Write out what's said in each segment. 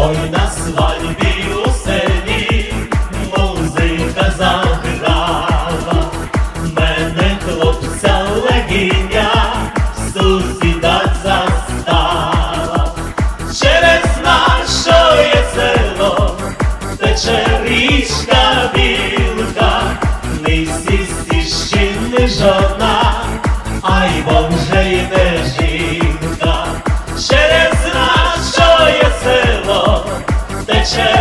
Ой на свадьбі у селі музика заграла, мене хлопця легіня, сусіда застала, через наше село тече річка. Jackson.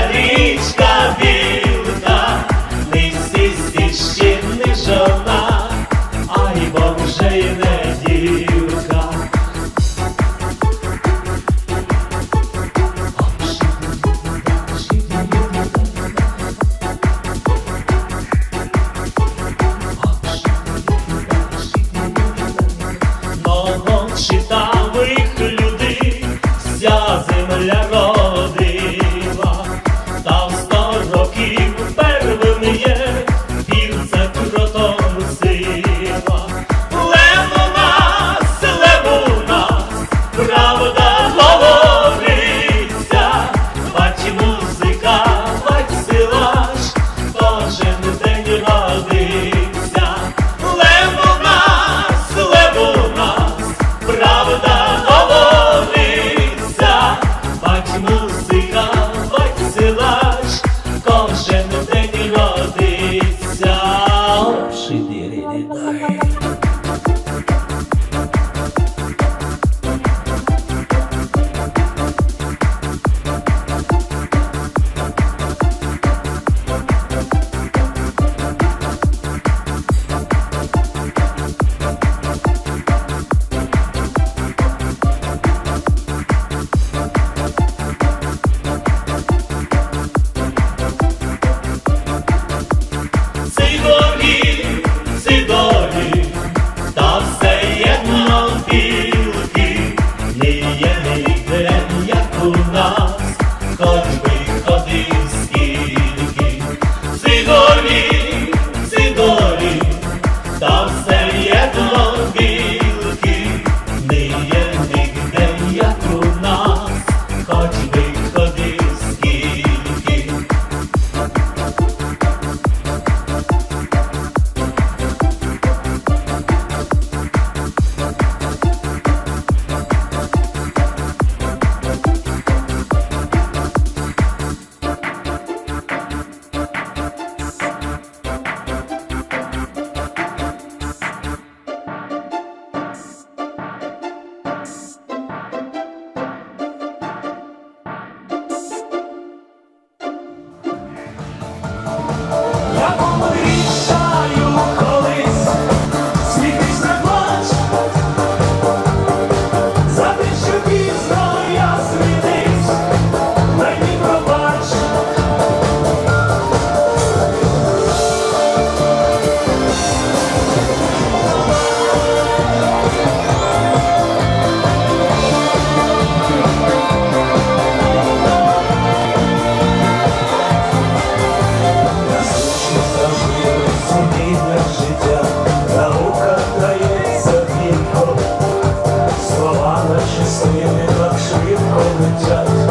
Krishna. Jesus.